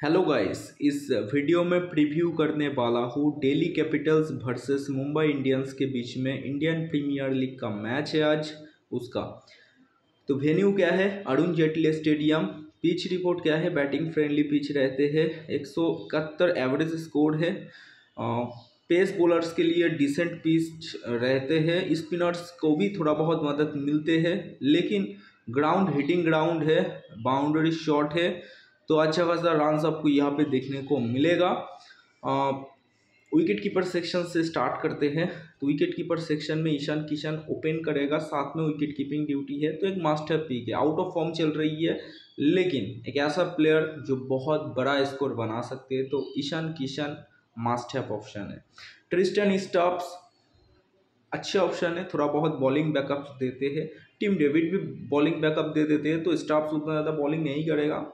Hello guys इस video में preview करने वाला हूँ Delhi Capitals versus Mumbai Indians के बीच में इंडियन प्रीमियर लीग का मैच है आज उसका। तो वेन्यू क्या है? Arun Jaitley stadium pitch report क्या है? बैटिंग फ्रेंडली पिच रहते हैं। एक सौ इकहत्तर एवरेज स्कोर है। पेस बॉलर्स के लिए डिसेंट पिच रहते हैं। स्पिनर्स को भी थोड़ा बहुत मदद मिलते हैं। लेकिन ग्राउंड हिटिंग ग्राउंड है। बाउंड्री शॉट है। तो अच्छा खासा रन आपको यहाँ पे देखने को मिलेगा। विकेट कीपर सेक्शन से स्टार्ट करते हैं। तो विकेट कीपर सेक्शन में ईशान किशन ओपन करेगा। साथ में विकेट कीपिंग ड्यूटी है। तो एक मास्टर पीक है। आउट ऑफ़ फॉर्म चल रही है। लेकिन एक ऐसा प्लेयर जो बहुत बड़ा स्कोर बना सकते हैं तो ईशान किशन मास्टर ऑप्शन है। ट्रिस्टन स्टॉप्स अच्छे ऑप्शन है। थोड़ा बहुत बॉलिंग बैकअप देते हैं। टीम डेविड भी बॉलिंग बैकअप दे देते हैं। तो स्टॉप्स उतना ज़्यादा बॉलिंग नहीं करेगा।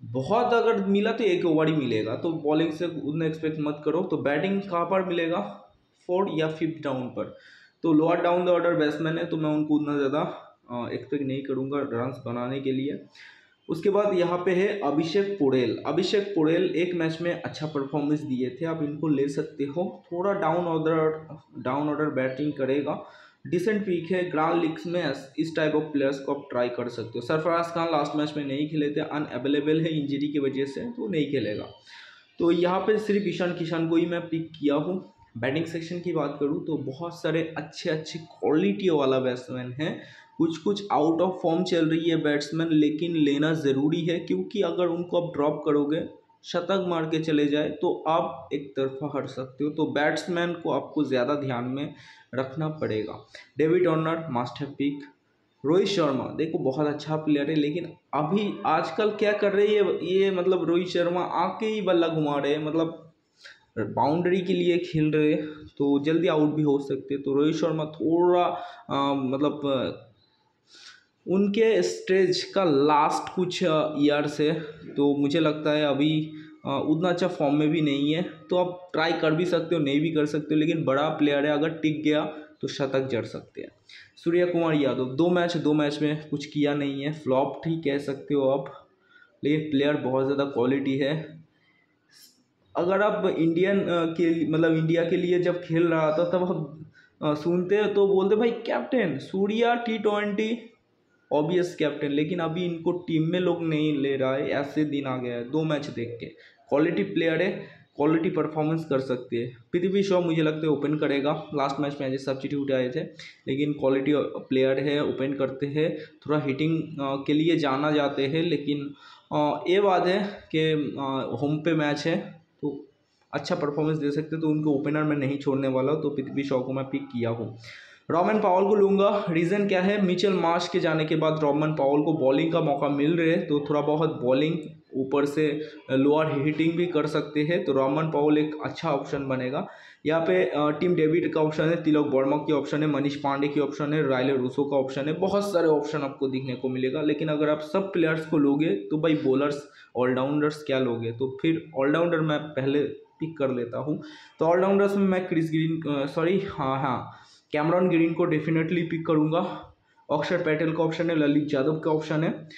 बहुत अगर मिला तो एक ओवर ही मिलेगा तो बॉलिंग से उतना एक्सपेक्ट मत करो। तो बैटिंग कहाँ पर मिलेगा? फोर्थ या फिफ्थ डाउन पर। तो lower down the order batsman है तो मैं उनको उतना ज़्यादा एक्सपेक्ट नहीं करूँगा रन्स बनाने के लिए। उसके बाद यहाँ पे है अभिषेक पोड़ेल अभिषेक पोड़ेल एक मैच में अच्छा परफॉर्मेंस दिए थे, आप इनको ले सकते हो। थोड़ा down order down order batting करेगा। डिसेंट वीक है ग्रांड लीग्स में इस टाइप ऑफ़ प्लेयर्स को आप ट्राई कर सकते हो। सरफराज खान लास्ट मैच में नहीं खेले थे अनअवेलेबल है इंजरी की वजह से तो नहीं खेलेगा। तो यहाँ पे सिर्फ़ ईशान किशन को ही मैं पिक किया हूँ। बैटिंग सेक्शन की बात करूँ तो बहुत सारे अच्छे अच्छे क्वालिटी वाला बैट्समैन है। कुछ कुछ आउट ऑफ़ फॉर्म चल रही है बैट्समैन लेकिन लेना ज़रूरी है, क्योंकि अगर उनको आप ड्रॉप करोगे शतक मार के चले जाए तो आप एक तरफा हट सकते हो। तो बैट्समैन को आपको ज़्यादा ध्यान में रखना पड़ेगा। David Warner master pick Rohit Sharma. देखो बहुत अच्छा प्लेयर है लेकिन अभी आजकल क्या कर रही है ये मतलब रोहित शर्मा आके ही बल्ला घुमा रहे हैं मतलब बाउंड्री के लिए खेल रहे तो जल्दी आउट भी हो सकते तो रोहित शर्मा थोड़ा आ, मतलब उनके स्टेज का लास्ट कुछ ईयर्स है तो मुझे लगता है अभी उतना अच्छा फॉर्म में भी नहीं है। तो आप ट्राई कर भी सकते हो, नहीं भी कर सकते हो, लेकिन बड़ा प्लेयर है, अगर टिक गया तो शतक जड़ सकते हैं। सूर्य कुमार यादव, दो मैच दो मैच में कुछ किया नहीं है। फ्लॉप ठीक कह सकते हो आप, लेकिन प्लेयर बहुत ज़्यादा क्वालिटी है। अगर आप इंडियन के मतलब इंडिया के लिए जब खेल रहा था, तब हम सुनते तो बोलते, भाई captain Surya T twenty obvious captain लेकिन अभी इनको टीम में लोग नहीं ले रहा है, ऐसे दिन आ गया है, दो मैच देख के। क्वालिटी प्लेयर है क्वालिटी परफॉर्मेंस कर सकती है। पृथ्वी शॉ मुझे लगता है ओपन करेगा। लास्ट मैच में एज सब्सिट्यूट आए थे, लेकिन क्वालिटी प्लेयर है ओपन करते हैं। थोड़ा हिटिंग के लिए जाना जाते हैं, लेकिन ये बात है कि होम पे मैच है तो अच्छा परफॉर्मेंस दे सकते तो उनको ओपनर में नहीं छोड़ने वाला तो पृथ्वी शॉ को मैं पिक किया हूँ। रॉमन पावल को लूँगा। रीज़न क्या है? मिचल मार्श के जाने के बाद रॉमन पावल को बॉलिंग का मौका मिल रहे तो थोड़ा बहुत बॉलिंग ऊपर से लोअर हिटिंग भी कर सकते हैं तो रॉमन पावल एक अच्छा ऑप्शन बनेगा। यहाँ पे टीम डेविड का ऑप्शन है, तिलक वर्मा की ऑप्शन है, मनीष पांडे की ऑप्शन है, रायले रूसो का ऑप्शन है, बहुत सारे ऑप्शन आपको दिखने को मिलेगा। लेकिन अगर आप सब प्लेयर्स को लोगे तो भाई बॉलर्स ऑलराउंडर्स क्या लोगे? तो फिर ऑलराउंडर मैं पहले पिक कर लेता हूँ। तो ऑलराउंडर्स में मैं क्रिस ग्रीन सॉरी हाँ हाँ कैमरॉन ग्रीन को डेफिनेटली पिक करूँगा। अक्षर पैटेल का ऑप्शन है, ललित यादव का ऑप्शन है।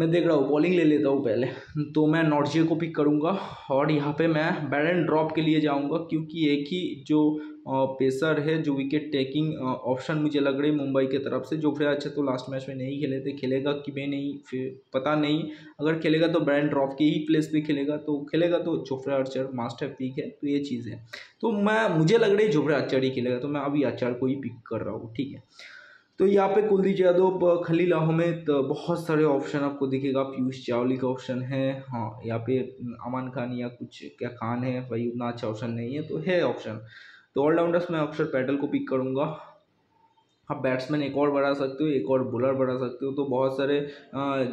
मैं देख रहा हूँ बॉलिंग ले लेता हूँ पहले। तो मैं नॉर्जे को पिक करूँगा और यहाँ पे मैं बैट एंड ड्रॉप के लिए जाऊँगा क्योंकि एक ही जो पेसर है, जो विकेट टेकिंग ऑप्शन मुझे लग रही है मुंबई की तरफ़ से। जो फिर अच्छा तो लास्ट मैच में नहीं खेले थे खेलेगा कि मैं नहीं, फिर पता नहीं। अगर खेलेगा तो ब्रांड ड्रॉप के ही प्लेस पे खेलेगा तो खेलेगा तो जोफ्रा आर्चर मास्टर पिक है तो ये चीज़ है। तो मैं, मुझे लग रही है जोफ्रा आर्चर ही खेलेगा तो मैं अभी आचार को ही पिक कर रहा हूँ, ठीक है। तो यहाँ पे कुलदीप यादव खलील अहमद तो बहुत सारे ऑप्शन आपको दिखेगा। पीयूष चावली का ऑप्शन है हाँ यहाँ पे अमान खान या कुछ, क्या खान है, भाई उतना अच्छा ऑप्शन नहीं है तो है ऑप्शन तो ऑलराउंडर्स में अक्षर पैटल को पिक करूँगा। आप बैट्समैन एक और बढ़ा सकते हो, एक और बॉलर बढ़ा सकते हो। तो बहुत सारे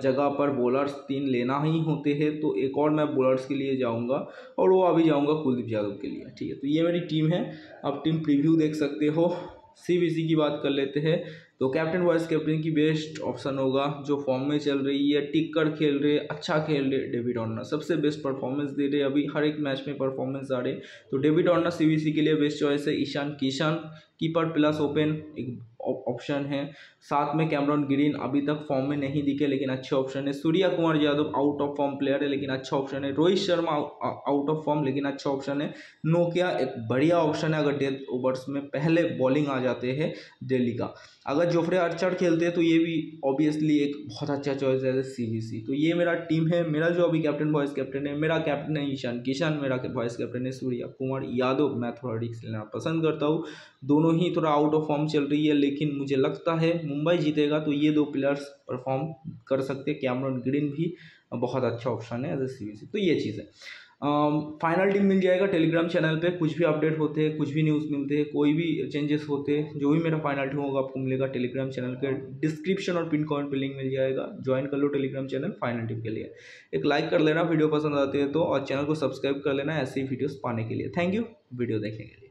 जगह पर बॉलर्स तीन लेना ही होते हैं तो एक और मैं बॉलर्स के लिए जाऊँगा और वो अभी जाऊँगा कुलदीप यादव के लिए। ठीक है तो ये मेरी टीम है। आप टीम प्रीव्यू देख सकते हो। सी की बात कर लेते हैं। तो कैप्टन वाइस कैप्टन की बेस्ट ऑप्शन होगा, जो फॉर्म में चल रही है। टिक्कर खेल रहे अच्छा खेल रहे डेविड ऑर्नर सबसे बेस्ट परफॉर्मेंस दे रहे, अभी हर एक मैच में परफॉर्मेंस आ रहे। तो डेविड ऑर्नर सी के लिए बेस्ट चॉइस है Ishan Kishan. Keeper plus open एक ऑप्शन है। साथ में कैमरॉन ग्रीन अभी तक फॉर्म में नहीं दिखे, लेकिन अच्छे ऑप्शन है। Surya Kumar Yadav out of form player है, लेकिन अच्छा ऑप्शन है। Rohit Sharma out of form लेकिन अच्छा ऑप्शन है। नोकिया एक बढ़िया ऑप्शन है, अगर डेथ ओवर्स में पहले बॉलिंग आ जाते हैं दिल्ली का। अगर जोफ्रे आर्चर खेलते हैं तो ये भी ऑब्वियसली एक बहुत अच्छा चॉइस है सी तो ये मेरा टीम है। मेरा जो अभी कैप्टन वॉइस कैप्टन है, मेरा कैप्टन है ईशान किशन, मेरा वॉइस कैप्टन है सूर्या कुमार यादव। मैं थोड़ा रिक्स लेना पसंद करता हूँ। दोनों ही थोड़ा आउट ऑफ़ फॉर्म चल रही है लेकिन मुझे लगता है मुंबई जीतेगा तो ये दो प्लेयर्स परफॉर्म कर सकते हैं। कैमरन ग्रीन भी बहुत अच्छा ऑप्शन है एज ए सी तो ये चीज़ है। फाइनल टीम मिल जाएगा टेलीग्राम चैनल पे। कुछ भी अपडेट होते हैं, कुछ भी न्यूज़ मिलते हैं, कोई भी चेंजेस होते हैं, जो भी मेरा फाइनल टीम होगा आपको मिलेगा टेलीग्राम चैनल के डिस्क्रिप्शन और पिन कॉमेंट पे लिंक मिल जाएगा। ज्वाइन कर लो टेलीग्राम चैनल फाइनल टीम के लिए। एक लाइक कर लेना वीडियो पसंद आते हैं तो और चैनल को सब्सक्राइब कर लेना, ऐसे ही वीडियोज़ पाने के लिए। थैंक यू वीडियो देखने के लिए